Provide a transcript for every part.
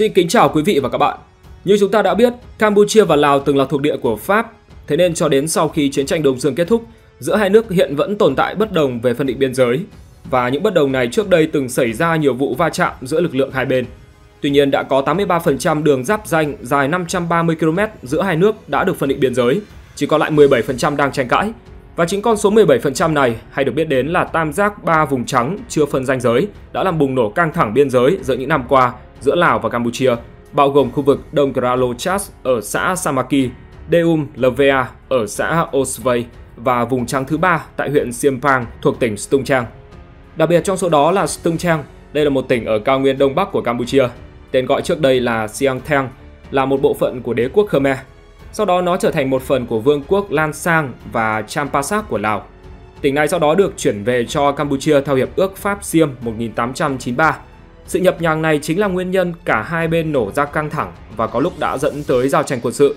Xin kính chào quý vị và các bạn. Như chúng ta đã biết, Campuchia và Lào từng là thuộc địa của Pháp, thế nên cho đến sau khi chiến tranh Đông Dương kết thúc, giữa hai nước hiện vẫn tồn tại bất đồng về phân định biên giới. Và những bất đồng này trước đây từng xảy ra nhiều vụ va chạm giữa lực lượng hai bên. Tuy nhiên đã có 83% đường giáp danh dài 530 km giữa hai nước đã được phân định biên giới, chỉ còn lại 17% đang tranh cãi. Và chính con số 17% này hay được biết đến là tam giác ba vùng trắng chưa phân ranh giới đã làm bùng nổ căng thẳng biên giới giữa những năm qua giữa Lào và Campuchia, bao gồm khu vực Đông Kralo Chas ở xã Samaki, Deum Lvea ở xã Osvay và vùng trắng thứ ba tại huyện Siempang thuộc tỉnh Stung Trang. Đặc biệt trong số đó là Stung Trang, đây là một tỉnh ở cao nguyên đông bắc của Campuchia. Tên gọi trước đây là Siang Thang, là một bộ phận của đế quốc Khmer. Sau đó nó trở thành một phần của vương quốc Lan Sang và Champasak của Lào. Tỉnh này sau đó được chuyển về cho Campuchia theo hiệp ước Pháp Siêm 1893 sự nhập nhằng này chính là nguyên nhân cả hai bên nổ ra căng thẳng và có lúc đã dẫn tới giao tranh quân sự.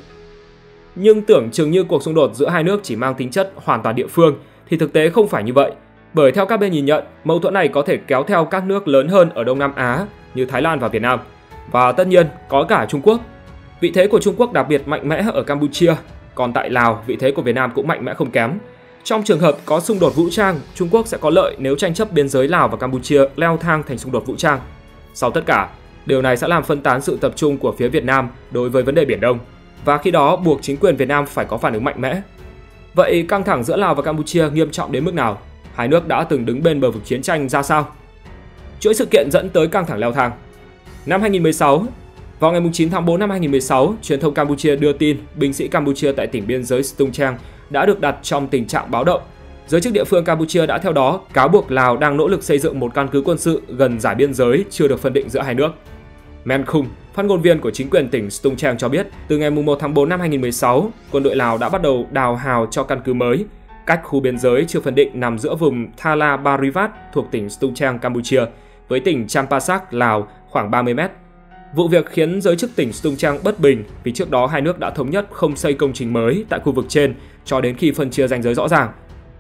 Nhưng tưởng chừng như cuộc xung đột giữa hai nước chỉ mang tính chất hoàn toàn địa phương thì thực tế không phải như vậy. Bởi theo các bên nhìn nhận, mâu thuẫn này có thể kéo theo các nước lớn hơn ở Đông Nam Á như Thái Lan và Việt Nam. Và tất nhiên có cả Trung Quốc. Vị thế của Trung Quốc đặc biệt mạnh mẽ ở Campuchia, còn tại Lào vị thế của Việt Nam cũng mạnh mẽ không kém. Trong trường hợp có xung đột vũ trang, Trung Quốc sẽ có lợi nếu tranh chấp biên giới Lào và Campuchia leo thang thành xung đột vũ trang. Sau tất cả, điều này sẽ làm phân tán sự tập trung của phía Việt Nam đối với vấn đề Biển Đông và khi đó buộc chính quyền Việt Nam phải có phản ứng mạnh mẽ. Vậy căng thẳng giữa Lào và Campuchia nghiêm trọng đến mức nào? Hai nước đã từng đứng bên bờ vực chiến tranh ra sao? Chuỗi sự kiện dẫn tới căng thẳng leo thang. Năm 2016, vào ngày 9 tháng 4 năm 2016, truyền thông Campuchia đưa tin binh sĩ Campuchia tại tỉnh biên giới Stung Trang đã được đặt trong tình trạng báo động Giới chức địa phương Campuchia đã theo đó cáo buộc Lào đang nỗ lực xây dựng một căn cứ quân sự gần giải biên giới chưa được phân định giữa hai nước. Men Khung, phát ngôn viên của chính quyền tỉnh Stung Trang cho biết, từ ngày 1 tháng 4 năm 2016, quân đội Lào đã bắt đầu đào hào cho căn cứ mới, cách khu biên giới chưa phân định nằm giữa vùng Thala Barivat thuộc tỉnh Stung Trang, Campuchia, với tỉnh Champasak, Lào khoảng 30 mét. Vụ việc khiến giới chức tỉnh Stung Trang bất bình vì trước đó hai nước đã thống nhất không xây công trình mới tại khu vực trên cho đến khi phân chia ranh giới rõ ràng.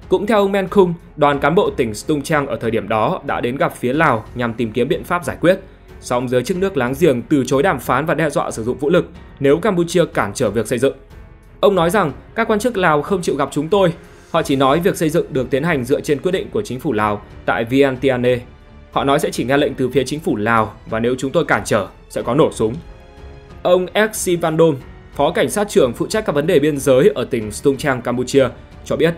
Cũng theo ông Men Khung, đoàn cán bộ tỉnh Stung Trang ở thời điểm đó đã đến gặp phía Lào nhằm tìm kiếm biện pháp giải quyết. Song giới chức nước láng giềng từ chối đàm phán và đe dọa sử dụng vũ lực nếu Campuchia cản trở việc xây dựng. Ông nói rằng các quan chức Lào không chịu gặp chúng tôi, họ chỉ nói việc xây dựng được tiến hành dựa trên quyết định của chính phủ Lào tại Vientiane. Họ nói sẽ chỉ nghe lệnh từ phía chính phủ Lào và nếu chúng tôi cản trở sẽ có nổ súng. Ông X Sivandom, phó cảnh sát trưởng phụ trách các vấn đề biên giới ở tỉnh Stung Trang, Campuchia, cho biết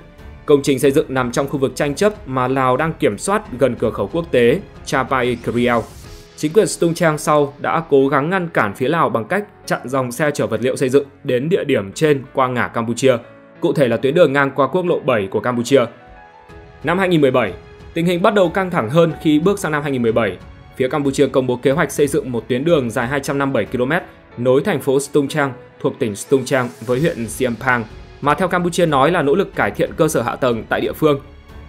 Công trình xây dựng nằm trong khu vực tranh chấp mà Lào đang kiểm soát gần cửa khẩu quốc tế Chapai Kriel. Chính quyền Stung Trang sau đã cố gắng ngăn cản phía Lào bằng cách chặn dòng xe chở vật liệu xây dựng đến địa điểm trên qua ngã Campuchia, cụ thể là tuyến đường ngang qua quốc lộ 7 của Campuchia. Năm 2017, tình hình bắt đầu căng thẳng hơn khi bước sang năm 2017. Phía Campuchia công bố kế hoạch xây dựng một tuyến đường dài 257 km nối thành phố Stung Trang thuộc tỉnh Stung Trang với huyện Siempang mà theo Campuchia nói là nỗ lực cải thiện cơ sở hạ tầng tại địa phương.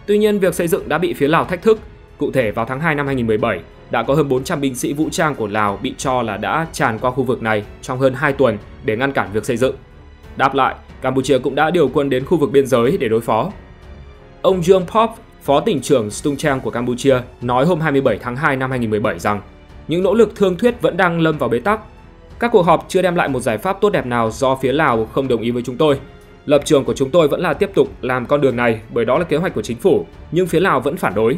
Tuy nhiên, việc xây dựng đã bị phía Lào thách thức. Cụ thể vào tháng 2 năm 2017, đã có hơn 400 binh sĩ vũ trang của Lào bị cho là đã tràn qua khu vực này trong hơn 2 tuần để ngăn cản việc xây dựng. Đáp lại, Campuchia cũng đã điều quân đến khu vực biên giới để đối phó. Ông Jung Pop, Phó tỉnh trưởng Stung Trang của Campuchia, nói hôm 27 tháng 2 năm 2017 rằng những nỗ lực thương thuyết vẫn đang lâm vào bế tắc. Các cuộc họp chưa đem lại một giải pháp tốt đẹp nào do phía Lào không đồng ý với chúng tôi, Lập trường của chúng tôi vẫn là tiếp tục làm con đường này bởi đó là kế hoạch của chính phủ, nhưng phía Lào vẫn phản đối.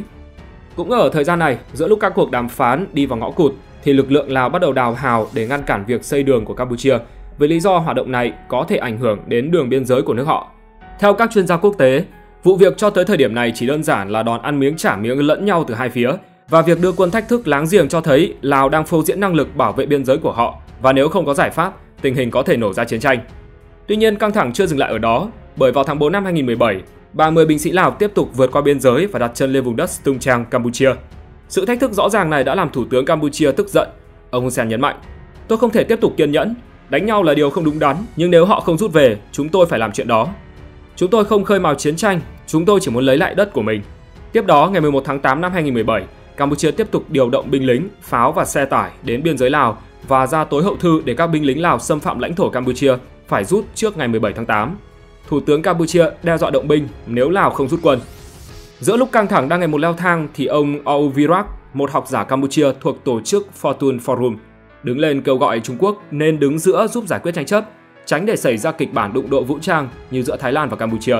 Cũng ở thời gian này, giữa lúc các cuộc đàm phán đi vào ngõ cụt, thì lực lượng Lào bắt đầu đào hào để ngăn cản việc xây đường của Campuchia, với lý do hoạt động này có thể ảnh hưởng đến đường biên giới của nước họ. Theo các chuyên gia quốc tế, vụ việc cho tới thời điểm này chỉ đơn giản là đòn ăn miếng trả miếng lẫn nhau từ hai phía, và việc đưa quân thách thức láng giềng cho thấy Lào đang phô diễn năng lực bảo vệ biên giới của họ, và nếu không có giải pháp, tình hình có thể nổ ra chiến tranh. Tuy nhiên căng thẳng chưa dừng lại ở đó, bởi vào tháng 4 năm 2017, 30 binh sĩ Lào tiếp tục vượt qua biên giới và đặt chân lên vùng đất Stung Trang, Campuchia. Sự thách thức rõ ràng này đã làm Thủ tướng Campuchia tức giận. Ông Hun Sen nhấn mạnh, tôi không thể tiếp tục kiên nhẫn, đánh nhau là điều không đúng đắn, nhưng nếu họ không rút về, chúng tôi phải làm chuyện đó. Chúng tôi không khơi mào chiến tranh, chúng tôi chỉ muốn lấy lại đất của mình. Tiếp đó, ngày 11 tháng 8 năm 2017, Campuchia tiếp tục điều động binh lính, pháo và xe tải đến biên giới Lào và ra tối hậu thư để các binh lính Lào xâm phạm lãnh thổ Campuchia phải rút trước ngày 17 tháng 8. Thủ tướng Campuchia đe dọa động binh nếu Lào không rút quân. Giữa lúc căng thẳng đang ngày một leo thang thì ông Au Virak, một học giả Campuchia thuộc tổ chức Fortune Forum, đứng lên kêu gọi Trung Quốc nên đứng giữa giúp giải quyết tranh chấp, tránh để xảy ra kịch bản đụng độ vũ trang như giữa Thái Lan và Campuchia.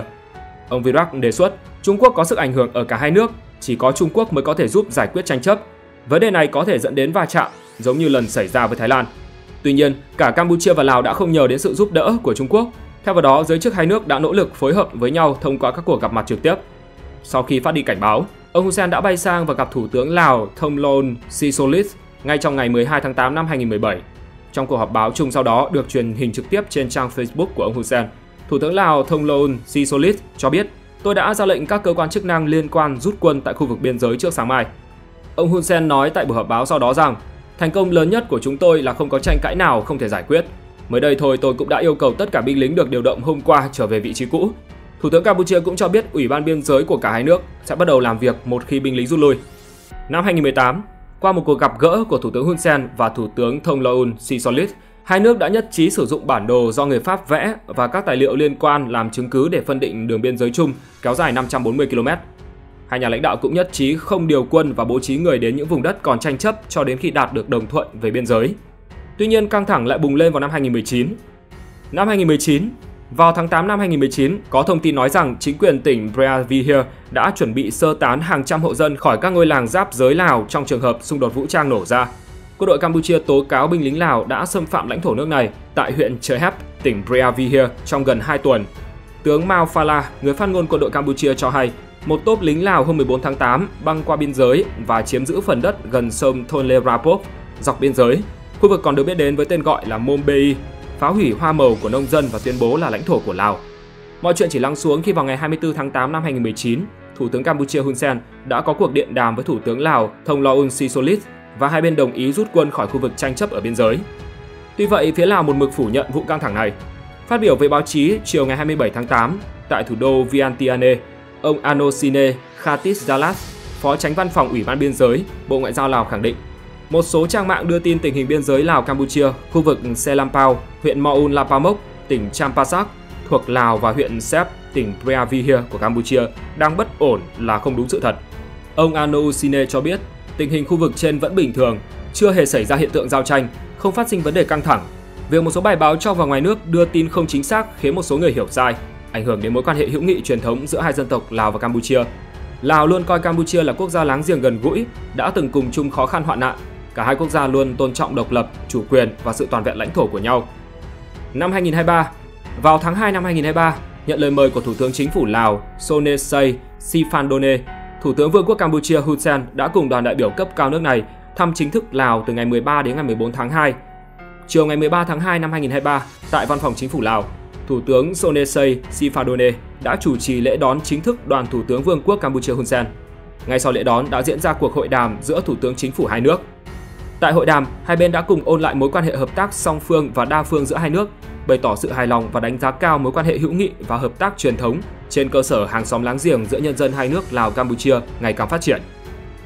Ông Virac đề xuất Trung Quốc có sức ảnh hưởng ở cả hai nước, chỉ có Trung Quốc mới có thể giúp giải quyết tranh chấp. Vấn đề này có thể dẫn đến va chạm, giống như lần xảy ra với Thái Lan. Tuy nhiên, cả Campuchia và Lào đã không nhờ đến sự giúp đỡ của Trung Quốc. Theo vào đó, giới chức hai nước đã nỗ lực phối hợp với nhau thông qua các cuộc gặp mặt trực tiếp. Sau khi phát đi cảnh báo, ông Hun Sen đã bay sang và gặp Thủ tướng Lào Thongloun Sisolit ngay trong ngày 12 tháng 8 năm 2017. Trong cuộc họp báo chung sau đó được truyền hình trực tiếp trên trang Facebook của ông Hun Sen, Thủ tướng Lào Thongloun Sisolit cho biết Tôi đã ra lệnh các cơ quan chức năng liên quan rút quân tại khu vực biên giới trước sáng mai. Ông Hun Sen nói tại buổi họp báo sau đó rằng, thành công lớn nhất của chúng tôi là không có tranh cãi nào không thể giải quyết. Mới đây thôi tôi cũng đã yêu cầu tất cả binh lính được điều động hôm qua trở về vị trí cũ. Thủ tướng Campuchia cũng cho biết Ủy ban biên giới của cả hai nước sẽ bắt đầu làm việc một khi binh lính rút lui. Năm 2018, qua một cuộc gặp gỡ của Thủ tướng Hun Sen và Thủ tướng Thongloun Sisolit, Hai nước đã nhất trí sử dụng bản đồ do người Pháp vẽ và các tài liệu liên quan làm chứng cứ để phân định đường biên giới chung kéo dài 540 km. Hai nhà lãnh đạo cũng nhất trí không điều quân và bố trí người đến những vùng đất còn tranh chấp cho đến khi đạt được đồng thuận về biên giới. Tuy nhiên, căng thẳng lại bùng lên vào năm 2019. Năm 2019, vào tháng 8 năm 2019, có thông tin nói rằng chính quyền tỉnh Breavihir đã chuẩn bị sơ tán hàng trăm hộ dân khỏi các ngôi làng giáp giới Lào trong trường hợp xung đột vũ trang nổ ra quân đội Campuchia tố cáo binh lính Lào đã xâm phạm lãnh thổ nước này tại huyện Chehep, tỉnh Breavihir trong gần 2 tuần. Tướng Mao Phala, người phát ngôn quân đội Campuchia cho hay, một tốp lính Lào hôm 14 tháng 8 băng qua biên giới và chiếm giữ phần đất gần sông Thonle Rapop dọc biên giới. Khu vực còn được biết đến với tên gọi là Mombay, phá hủy hoa màu của nông dân và tuyên bố là lãnh thổ của Lào. Mọi chuyện chỉ lắng xuống khi vào ngày 24 tháng 8 năm 2019, Thủ tướng Campuchia Hun Sen đã có cuộc điện đàm với Thủ tướng Lào Thông Loun Sisolit và hai bên đồng ý rút quân khỏi khu vực tranh chấp ở biên giới. Tuy vậy, phía Lào một mực phủ nhận vụ căng thẳng này. Phát biểu với báo chí chiều ngày 27 tháng 8 tại thủ đô Vientiane, ông Anosine Khatis Dalat, Phó Tránh Văn phòng Ủy ban Biên giới, Bộ Ngoại giao Lào khẳng định, một số trang mạng đưa tin tình hình biên giới Lào-Campuchia, khu vực Selampao, huyện Maun Lapamok, tỉnh Champasak, thuộc Lào và huyện Sep, tỉnh Preavihir của Campuchia đang bất ổn là không đúng sự thật. Ông Anosine cho biết tình hình khu vực trên vẫn bình thường, chưa hề xảy ra hiện tượng giao tranh, không phát sinh vấn đề căng thẳng. Việc một số bài báo trong và ngoài nước đưa tin không chính xác khiến một số người hiểu sai, ảnh hưởng đến mối quan hệ hữu nghị truyền thống giữa hai dân tộc Lào và Campuchia. Lào luôn coi Campuchia là quốc gia láng giềng gần gũi, đã từng cùng chung khó khăn hoạn nạn. Cả hai quốc gia luôn tôn trọng độc lập, chủ quyền và sự toàn vẹn lãnh thổ của nhau. Năm 2023, vào tháng 2 năm 2023, nhận lời mời của Thủ tướng Chính phủ Lào Sonesay Sifandone Thủ tướng Vương quốc Campuchia Hun Sen đã cùng đoàn đại biểu cấp cao nước này thăm chính thức Lào từ ngày 13 đến ngày 14 tháng 2. Chiều ngày 13 tháng 2 năm 2023, tại Văn phòng Chính phủ Lào, Thủ tướng Sonesei Sifadone đã chủ trì lễ đón chính thức đoàn Thủ tướng Vương quốc Campuchia Hun Sen. Ngay sau lễ đón đã diễn ra cuộc hội đàm giữa Thủ tướng Chính phủ hai nước. Tại hội đàm, hai bên đã cùng ôn lại mối quan hệ hợp tác song phương và đa phương giữa hai nước, bày tỏ sự hài lòng và đánh giá cao mối quan hệ hữu nghị và hợp tác truyền thống trên cơ sở hàng xóm láng giềng giữa nhân dân hai nước Lào Campuchia ngày càng phát triển.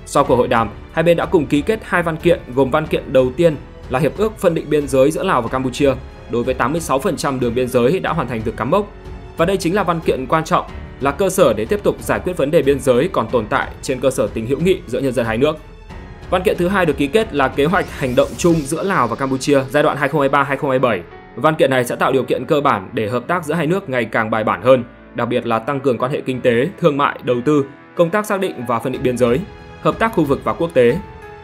Sau cuộc hội đàm, hai bên đã cùng ký kết hai văn kiện gồm văn kiện đầu tiên là hiệp ước phân định biên giới giữa Lào và Campuchia đối với 86% đường biên giới đã hoàn thành việc cắm mốc. Và đây chính là văn kiện quan trọng, là cơ sở để tiếp tục giải quyết vấn đề biên giới còn tồn tại trên cơ sở tình hữu nghị giữa nhân dân hai nước. Văn kiện thứ hai được ký kết là kế hoạch hành động chung giữa Lào và Campuchia giai đoạn 2023-2027. Văn kiện này sẽ tạo điều kiện cơ bản để hợp tác giữa hai nước ngày càng bài bản hơn, đặc biệt là tăng cường quan hệ kinh tế, thương mại, đầu tư, công tác xác định và phân định biên giới, hợp tác khu vực và quốc tế.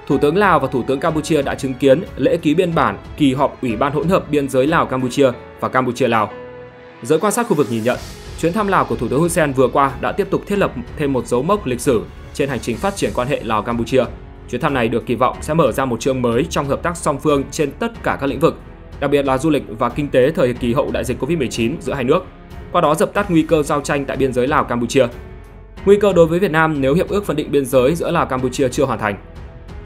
Thủ tướng Lào và Thủ tướng Campuchia đã chứng kiến lễ ký biên bản kỳ họp Ủy ban hỗn hợp biên giới Lào Campuchia và Campuchia Lào. Giới quan sát khu vực nhìn nhận, chuyến thăm Lào của Thủ tướng Hun Sen vừa qua đã tiếp tục thiết lập thêm một dấu mốc lịch sử trên hành trình phát triển quan hệ Lào Campuchia. Chuyến thăm này được kỳ vọng sẽ mở ra một chương mới trong hợp tác song phương trên tất cả các lĩnh vực, đặc biệt là du lịch và kinh tế thời kỳ hậu đại dịch Covid-19 giữa hai nước qua đó dập tắt nguy cơ giao tranh tại biên giới Lào Campuchia. Nguy cơ đối với Việt Nam nếu hiệp ước phân định biên giới giữa Lào Campuchia chưa hoàn thành.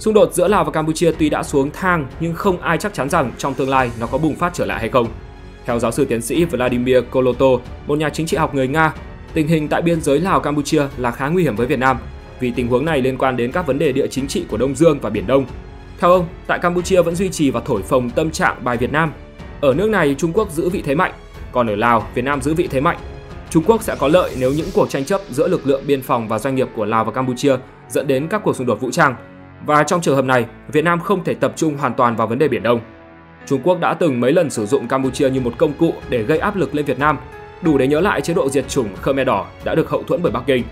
Xung đột giữa Lào và Campuchia tuy đã xuống thang nhưng không ai chắc chắn rằng trong tương lai nó có bùng phát trở lại hay không. Theo giáo sư tiến sĩ Vladimir Koloto, một nhà chính trị học người Nga, tình hình tại biên giới Lào Campuchia là khá nguy hiểm với Việt Nam vì tình huống này liên quan đến các vấn đề địa chính trị của Đông Dương và Biển Đông. Theo ông, tại Campuchia vẫn duy trì và thổi phồng tâm trạng bài Việt Nam. Ở nước này, Trung Quốc giữ vị thế mạnh, còn ở Lào, Việt Nam giữ vị thế mạnh. Trung Quốc sẽ có lợi nếu những cuộc tranh chấp giữa lực lượng biên phòng và doanh nghiệp của Lào và Campuchia dẫn đến các cuộc xung đột vũ trang. Và trong trường hợp này, Việt Nam không thể tập trung hoàn toàn vào vấn đề Biển Đông. Trung Quốc đã từng mấy lần sử dụng Campuchia như một công cụ để gây áp lực lên Việt Nam, đủ để nhớ lại chế độ diệt chủng Khmer Đỏ đã được hậu thuẫn bởi Bắc Kinh.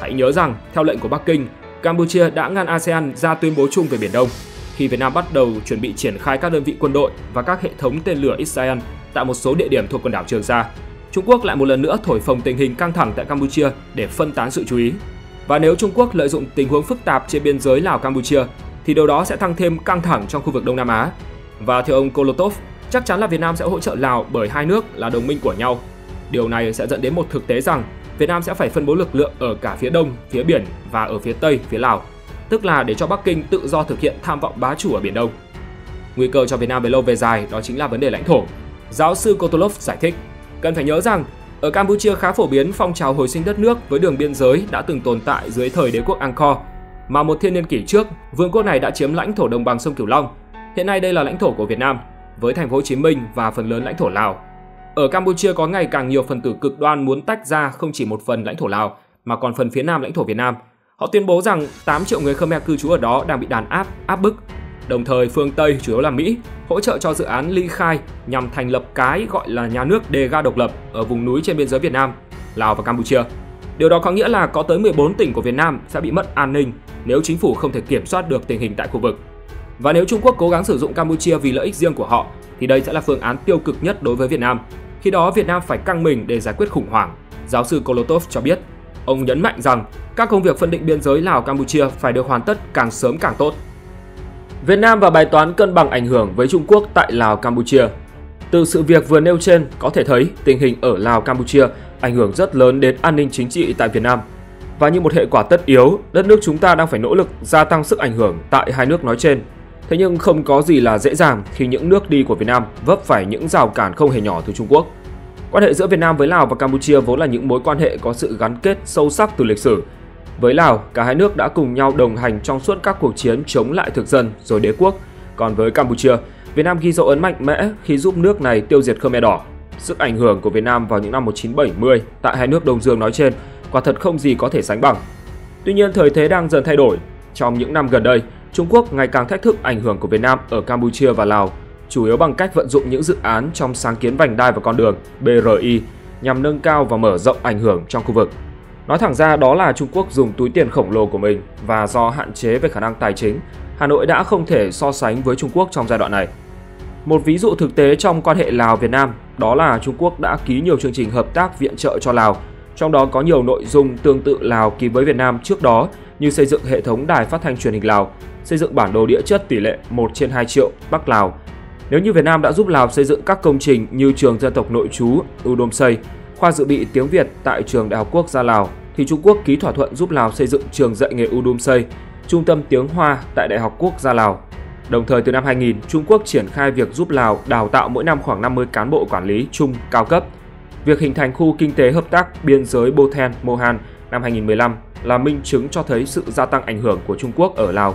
Hãy nhớ rằng, theo lệnh của Bắc Kinh, Campuchia đã ngăn ASEAN ra tuyên bố chung về Biển Đông khi Việt Nam bắt đầu chuẩn bị triển khai các đơn vị quân đội và các hệ thống tên lửa Israel tại một số địa điểm thuộc quần đảo Trường Sa. Trung Quốc lại một lần nữa thổi phồng tình hình căng thẳng tại Campuchia để phân tán sự chú ý. Và nếu Trung Quốc lợi dụng tình huống phức tạp trên biên giới Lào Campuchia thì điều đó sẽ tăng thêm căng thẳng trong khu vực Đông Nam Á. Và theo ông Kolotov, chắc chắn là Việt Nam sẽ hỗ trợ Lào bởi hai nước là đồng minh của nhau. Điều này sẽ dẫn đến một thực tế rằng Việt Nam sẽ phải phân bố lực lượng ở cả phía đông, phía biển và ở phía tây, phía Lào, tức là để cho Bắc Kinh tự do thực hiện tham vọng bá chủ ở Biển Đông. Nguy cơ cho Việt Nam về lâu về dài đó chính là vấn đề lãnh thổ. Giáo sư Kotolov giải thích, cần phải nhớ rằng ở Campuchia khá phổ biến phong trào hồi sinh đất nước với đường biên giới đã từng tồn tại dưới thời đế quốc Angkor, mà một thiên niên kỷ trước, vương quốc này đã chiếm lãnh thổ đồng bằng sông Cửu Long. Hiện nay đây là lãnh thổ của Việt Nam, với thành phố Hồ Chí Minh và phần lớn lãnh thổ Lào. Ở Campuchia có ngày càng nhiều phần tử cực đoan muốn tách ra không chỉ một phần lãnh thổ Lào mà còn phần phía nam lãnh thổ Việt Nam. Họ tuyên bố rằng 8 triệu người Khmer cư trú ở đó đang bị đàn áp, áp bức. Đồng thời phương Tây, chủ yếu là Mỹ, hỗ trợ cho dự án ly khai nhằm thành lập cái gọi là nhà nước đề ga độc lập ở vùng núi trên biên giới Việt Nam, Lào và Campuchia. Điều đó có nghĩa là có tới 14 tỉnh của Việt Nam sẽ bị mất an ninh nếu chính phủ không thể kiểm soát được tình hình tại khu vực. Và nếu Trung Quốc cố gắng sử dụng Campuchia vì lợi ích riêng của họ thì đây sẽ là phương án tiêu cực nhất đối với Việt Nam khi đó Việt Nam phải căng mình để giải quyết khủng hoảng, giáo sư Kolotov cho biết. Ông nhấn mạnh rằng các công việc phân định biên giới Lào-Campuchia phải được hoàn tất càng sớm càng tốt. Việt Nam và bài toán cân bằng ảnh hưởng với Trung Quốc tại Lào-Campuchia Từ sự việc vừa nêu trên có thể thấy tình hình ở Lào-Campuchia ảnh hưởng rất lớn đến an ninh chính trị tại Việt Nam. Và như một hệ quả tất yếu, đất nước chúng ta đang phải nỗ lực gia tăng sức ảnh hưởng tại hai nước nói trên. Thế nhưng không có gì là dễ dàng khi những nước đi của Việt Nam vấp phải những rào cản không hề nhỏ từ Trung Quốc. Quan hệ giữa Việt Nam với Lào và Campuchia vốn là những mối quan hệ có sự gắn kết sâu sắc từ lịch sử. Với Lào, cả hai nước đã cùng nhau đồng hành trong suốt các cuộc chiến chống lại thực dân rồi đế quốc. Còn với Campuchia, Việt Nam ghi dấu ấn mạnh mẽ khi giúp nước này tiêu diệt Khmer Đỏ. Sức ảnh hưởng của Việt Nam vào những năm 1970 tại hai nước Đông Dương nói trên quả thật không gì có thể sánh bằng. Tuy nhiên, thời thế đang dần thay đổi. Trong những năm gần đây, Trung Quốc ngày càng thách thức ảnh hưởng của Việt Nam ở Campuchia và Lào chủ yếu bằng cách vận dụng những dự án trong sáng kiến vành đai và con đường BRI nhằm nâng cao và mở rộng ảnh hưởng trong khu vực. Nói thẳng ra đó là Trung Quốc dùng túi tiền khổng lồ của mình và do hạn chế về khả năng tài chính, Hà Nội đã không thể so sánh với Trung Quốc trong giai đoạn này. Một ví dụ thực tế trong quan hệ Lào-Việt Nam đó là Trung Quốc đã ký nhiều chương trình hợp tác viện trợ cho Lào, trong đó có nhiều nội dung tương tự Lào ký với Việt Nam trước đó như xây dựng hệ thống đài phát thanh truyền hình Lào, xây dựng bản đồ địa chất tỷ lệ 1 trên 2 triệu Bắc Lào, nếu như Việt Nam đã giúp Lào xây dựng các công trình như trường dân tộc nội trú Udom Xây, khoa dự bị tiếng Việt tại trường Đại học Quốc gia Lào, thì Trung Quốc ký thỏa thuận giúp Lào xây dựng trường dạy nghề Udomsey, trung tâm tiếng Hoa tại Đại học Quốc gia Lào. Đồng thời từ năm 2000, Trung Quốc triển khai việc giúp Lào đào tạo mỗi năm khoảng 50 cán bộ quản lý trung cao cấp. Việc hình thành khu kinh tế hợp tác biên giới Bothen Mohan năm 2015 là minh chứng cho thấy sự gia tăng ảnh hưởng của Trung Quốc ở Lào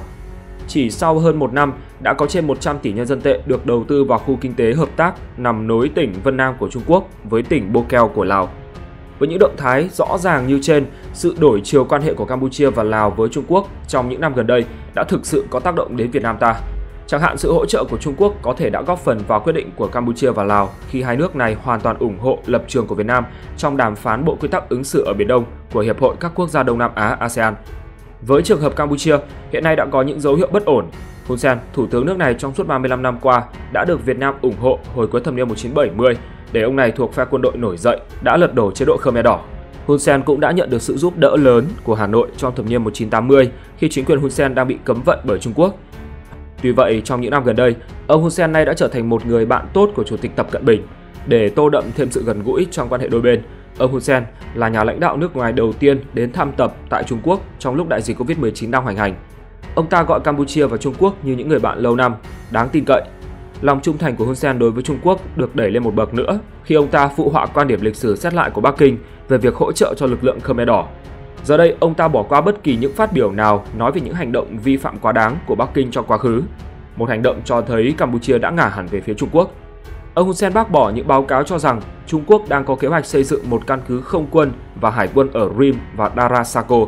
chỉ sau hơn một năm đã có trên 100 tỷ nhân dân tệ được đầu tư vào khu kinh tế hợp tác nằm nối tỉnh Vân Nam của Trung Quốc với tỉnh Bokeo của Lào. Với những động thái rõ ràng như trên, sự đổi chiều quan hệ của Campuchia và Lào với Trung Quốc trong những năm gần đây đã thực sự có tác động đến Việt Nam ta. Chẳng hạn sự hỗ trợ của Trung Quốc có thể đã góp phần vào quyết định của Campuchia và Lào khi hai nước này hoàn toàn ủng hộ lập trường của Việt Nam trong đàm phán Bộ Quy tắc ứng xử ở Biển Đông của Hiệp hội các quốc gia Đông Nam Á ASEAN. Với trường hợp Campuchia, hiện nay đã có những dấu hiệu bất ổn. Hun Sen, thủ tướng nước này trong suốt 35 năm qua, đã được Việt Nam ủng hộ hồi cuối thập niên 1970 để ông này thuộc phe quân đội nổi dậy, đã lật đổ chế độ Khmer Đỏ. Hun Sen cũng đã nhận được sự giúp đỡ lớn của Hà Nội trong thập niên 1980 khi chính quyền Hun Sen đang bị cấm vận bởi Trung Quốc. Tuy vậy, trong những năm gần đây, ông Hun Sen nay đã trở thành một người bạn tốt của Chủ tịch Tập Cận Bình. Để tô đậm thêm sự gần gũi trong quan hệ đôi bên, Ông Hun Sen là nhà lãnh đạo nước ngoài đầu tiên đến thăm tập tại Trung Quốc trong lúc đại dịch Covid-19 đang hoành hành. Ông ta gọi Campuchia và Trung Quốc như những người bạn lâu năm, đáng tin cậy. Lòng trung thành của Hun Sen đối với Trung Quốc được đẩy lên một bậc nữa khi ông ta phụ họa quan điểm lịch sử xét lại của Bắc Kinh về việc hỗ trợ cho lực lượng Khmer Đỏ. Giờ đây, ông ta bỏ qua bất kỳ những phát biểu nào nói về những hành động vi phạm quá đáng của Bắc Kinh trong quá khứ. Một hành động cho thấy Campuchia đã ngả hẳn về phía Trung Quốc. Ông Hun Sen bác bỏ những báo cáo cho rằng Trung Quốc đang có kế hoạch xây dựng một căn cứ không quân và hải quân ở Rim và Darasako.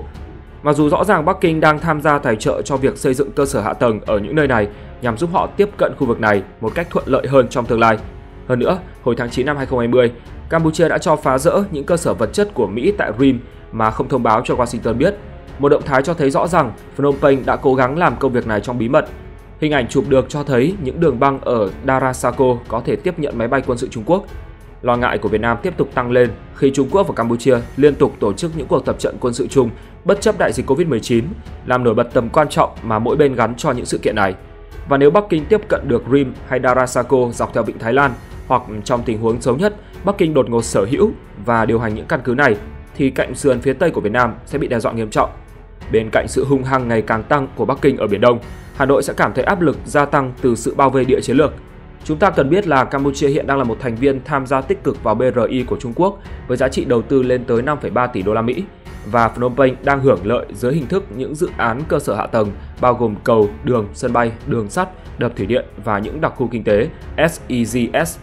Mặc dù rõ ràng Bắc Kinh đang tham gia tài trợ cho việc xây dựng cơ sở hạ tầng ở những nơi này nhằm giúp họ tiếp cận khu vực này một cách thuận lợi hơn trong tương lai. Hơn nữa, hồi tháng 9 năm 2020, Campuchia đã cho phá rỡ những cơ sở vật chất của Mỹ tại Rim mà không thông báo cho Washington biết. Một động thái cho thấy rõ rằng Phnom Penh đã cố gắng làm công việc này trong bí mật. Hình ảnh chụp được cho thấy những đường băng ở Darasako có thể tiếp nhận máy bay quân sự Trung Quốc. Lo ngại của Việt Nam tiếp tục tăng lên khi Trung Quốc và Campuchia liên tục tổ chức những cuộc tập trận quân sự chung bất chấp đại dịch Covid-19, làm nổi bật tầm quan trọng mà mỗi bên gắn cho những sự kiện này. Và nếu Bắc Kinh tiếp cận được Rim hay Darasako dọc theo vịnh Thái Lan, hoặc trong tình huống xấu nhất, Bắc Kinh đột ngột sở hữu và điều hành những căn cứ này, thì cạnh sườn phía Tây của Việt Nam sẽ bị đe dọa nghiêm trọng. Bên cạnh sự hung hăng ngày càng tăng của Bắc Kinh ở Biển Đông, Hà Nội sẽ cảm thấy áp lực gia tăng từ sự bao vây địa chiến lược. Chúng ta cần biết là Campuchia hiện đang là một thành viên tham gia tích cực vào BRI của Trung Quốc với giá trị đầu tư lên tới 5,3 tỷ đô la Mỹ và Phnom Penh đang hưởng lợi dưới hình thức những dự án cơ sở hạ tầng bao gồm cầu, đường, sân bay, đường sắt, đập thủy điện và những đặc khu kinh tế SEZS.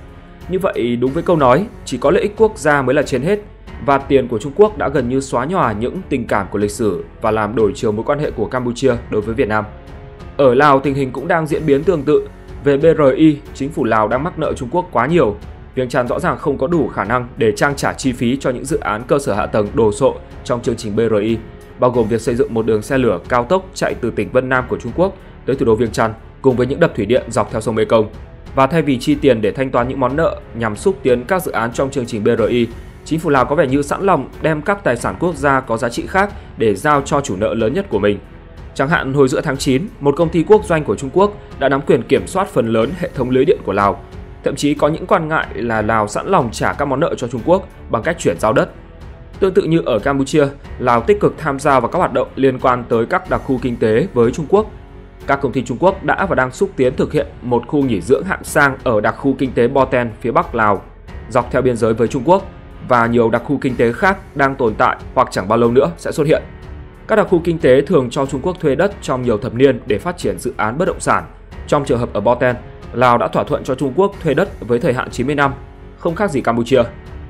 Như vậy đúng với câu nói, chỉ có lợi ích quốc gia mới là trên hết và tiền của Trung Quốc đã gần như xóa nhòa những tình cảm của lịch sử và làm đổi chiều mối quan hệ của Campuchia đối với Việt Nam. Ở Lào tình hình cũng đang diễn biến tương tự. Về BRI, chính phủ Lào đang mắc nợ Trung Quốc quá nhiều. Viêng Chăn rõ ràng không có đủ khả năng để trang trả chi phí cho những dự án cơ sở hạ tầng đồ sộ trong chương trình BRI, bao gồm việc xây dựng một đường xe lửa cao tốc chạy từ tỉnh Vân Nam của Trung Quốc tới thủ đô Viêng Chăn cùng với những đập thủy điện dọc theo sông Mekong. Và thay vì chi tiền để thanh toán những món nợ nhằm xúc tiến các dự án trong chương trình BRI, chính phủ Lào có vẻ như sẵn lòng đem các tài sản quốc gia có giá trị khác để giao cho chủ nợ lớn nhất của mình. Chẳng hạn hồi giữa tháng 9, một công ty quốc doanh của Trung Quốc đã nắm quyền kiểm soát phần lớn hệ thống lưới điện của Lào. Thậm chí có những quan ngại là Lào sẵn lòng trả các món nợ cho Trung Quốc bằng cách chuyển giao đất. Tương tự như ở Campuchia, Lào tích cực tham gia vào các hoạt động liên quan tới các đặc khu kinh tế với Trung Quốc. Các công ty Trung Quốc đã và đang xúc tiến thực hiện một khu nghỉ dưỡng hạng sang ở đặc khu kinh tế Boten phía Bắc Lào, dọc theo biên giới với Trung Quốc và nhiều đặc khu kinh tế khác đang tồn tại hoặc chẳng bao lâu nữa sẽ xuất hiện. Các đặc khu kinh tế thường cho Trung Quốc thuê đất trong nhiều thập niên để phát triển dự án bất động sản. Trong trường hợp ở Boten, Lào đã thỏa thuận cho Trung Quốc thuê đất với thời hạn 90 năm, không khác gì Campuchia.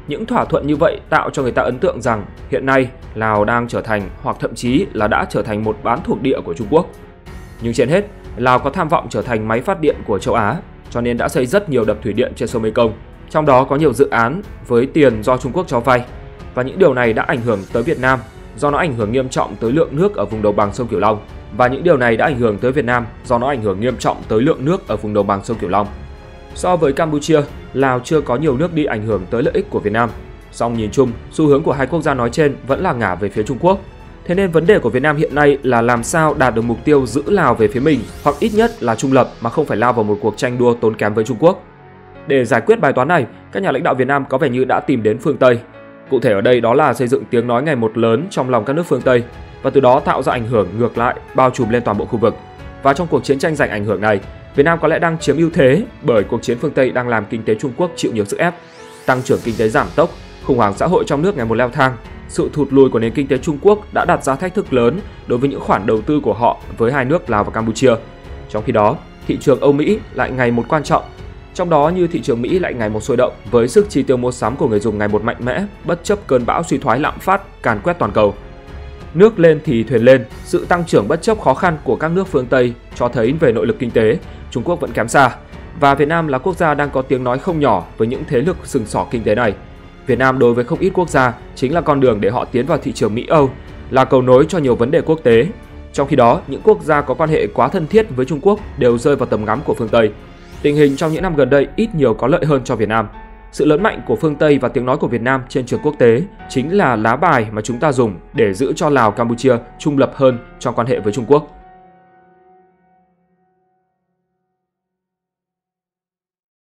Những thỏa thuận như vậy tạo cho người ta ấn tượng rằng hiện nay Lào đang trở thành hoặc thậm chí là đã trở thành một bán thuộc địa của Trung Quốc. Nhưng trên hết, Lào có tham vọng trở thành máy phát điện của châu Á, cho nên đã xây rất nhiều đập thủy điện trên sông Mekong trong đó có nhiều dự án với tiền do Trung Quốc cho vay và những điều này đã ảnh hưởng tới Việt Nam do nó ảnh hưởng nghiêm trọng tới lượng nước ở vùng đồng bằng sông Cửu Long và những điều này đã ảnh hưởng tới Việt Nam do nó ảnh hưởng nghiêm trọng tới lượng nước ở vùng đồng bằng sông Cửu Long. So với Campuchia, Lào chưa có nhiều nước đi ảnh hưởng tới lợi ích của Việt Nam. Song nhìn chung, xu hướng của hai quốc gia nói trên vẫn là ngả về phía Trung Quốc. Thế nên vấn đề của Việt Nam hiện nay là làm sao đạt được mục tiêu giữ Lào về phía mình hoặc ít nhất là trung lập mà không phải lao vào một cuộc tranh đua tốn kém với Trung Quốc. Để giải quyết bài toán này, các nhà lãnh đạo Việt Nam có vẻ như đã tìm đến phương Tây. Cụ thể ở đây đó là xây dựng tiếng nói ngày một lớn trong lòng các nước phương Tây và từ đó tạo ra ảnh hưởng ngược lại bao trùm lên toàn bộ khu vực. Và trong cuộc chiến tranh giành ảnh hưởng này, Việt Nam có lẽ đang chiếm ưu thế bởi cuộc chiến phương Tây đang làm kinh tế Trung Quốc chịu nhiều sức ép, tăng trưởng kinh tế giảm tốc, khủng hoảng xã hội trong nước ngày một leo thang. Sự thụt lùi của nền kinh tế Trung Quốc đã đặt ra thách thức lớn đối với những khoản đầu tư của họ với hai nước Lào và Campuchia. Trong khi đó, thị trường Âu Mỹ lại ngày một quan trọng trong đó như thị trường Mỹ lại ngày một sôi động với sức chi tiêu mua sắm của người dùng ngày một mạnh mẽ bất chấp cơn bão suy thoái lạm phát càn quét toàn cầu. Nước lên thì thuyền lên, sự tăng trưởng bất chấp khó khăn của các nước phương Tây cho thấy về nội lực kinh tế, Trung Quốc vẫn kém xa. Và Việt Nam là quốc gia đang có tiếng nói không nhỏ với những thế lực sừng sỏ kinh tế này. Việt Nam đối với không ít quốc gia chính là con đường để họ tiến vào thị trường Mỹ Âu, là cầu nối cho nhiều vấn đề quốc tế. Trong khi đó, những quốc gia có quan hệ quá thân thiết với Trung Quốc đều rơi vào tầm ngắm của phương Tây, Tình hình trong những năm gần đây ít nhiều có lợi hơn cho Việt Nam. Sự lớn mạnh của phương Tây và tiếng nói của Việt Nam trên trường quốc tế chính là lá bài mà chúng ta dùng để giữ cho Lào, Campuchia trung lập hơn trong quan hệ với Trung Quốc.